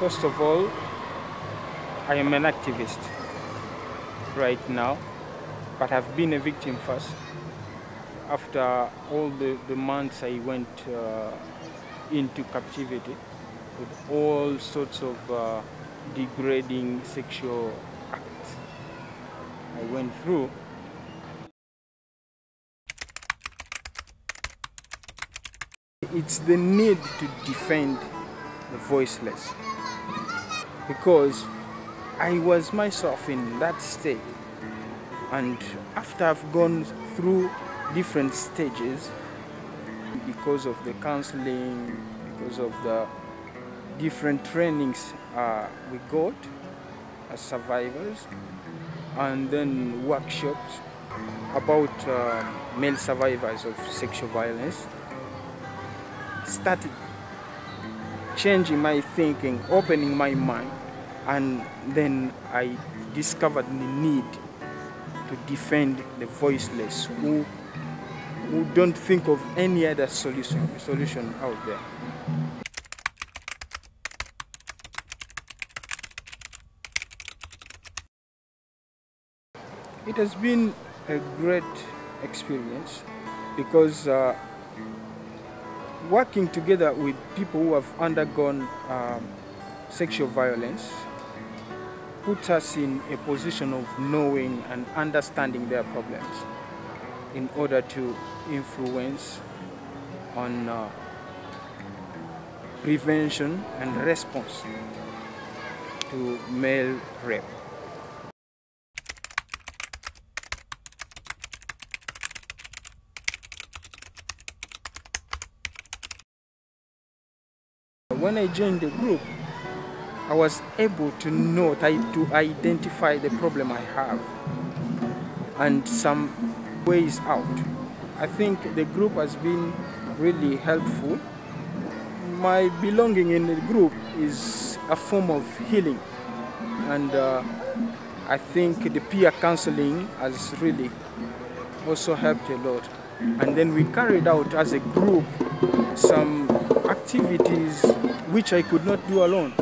First of all, I am an activist right now, but I've been a victim first. After all the, the months I went uh, into captivity with all sorts of uh, degrading sexual acts I went through, it's the need to defend the voiceless. Because I was myself in that state. And after I've gone through different stages because of the counseling because of the different trainings uh, we got as survivors and then workshops about uh, male survivors of sexual violence started changing my thinking, opening my mind, and then I discovered the need to defend the voiceless who who don't think of any other solution solution out there. It has been a great experience because uh, working together with people who have undergone um, sexual violence puts us in a position of knowing and understanding their problems in order to influence on uh, prevention and response to male rape. When I joined the group, I was able to note, to identify the problem I have and some ways out. I think the group has been really helpful. My belonging in the group is a form of healing and uh, I think the peer counseling has really also helped a lot. And then we carried out as a group some activities which I could not do alone.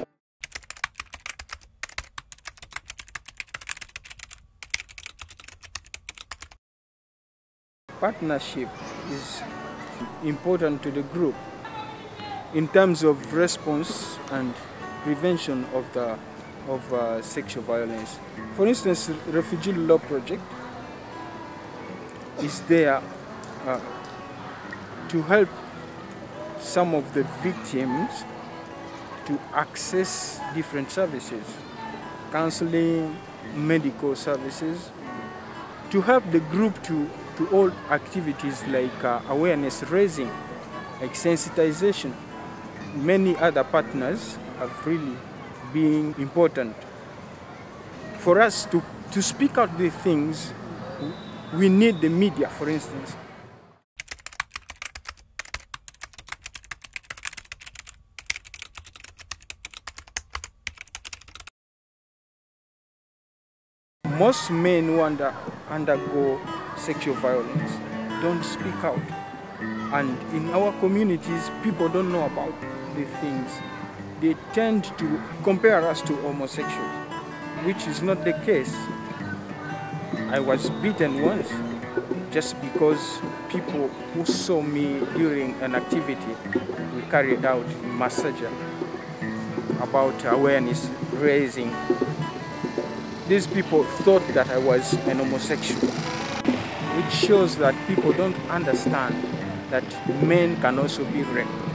Partnership is important to the group in terms of response and prevention of the of uh, sexual violence. For instance, Refugee Law Project is there uh, to help some of the victims to access different services, counseling, medical services, to help the group to, to all activities like uh, awareness raising, like sensitization. Many other partners have really been important. For us to, to speak out the things, we need the media, for instance. Most men who under, undergo sexual violence don't speak out. And in our communities, people don't know about the things. They tend to compare us to homosexuals, which is not the case. I was beaten once just because people who saw me during an activity we carried out in Massaja about awareness raising these people thought that I was an homosexual, which shows that people don't understand that men can also be raped.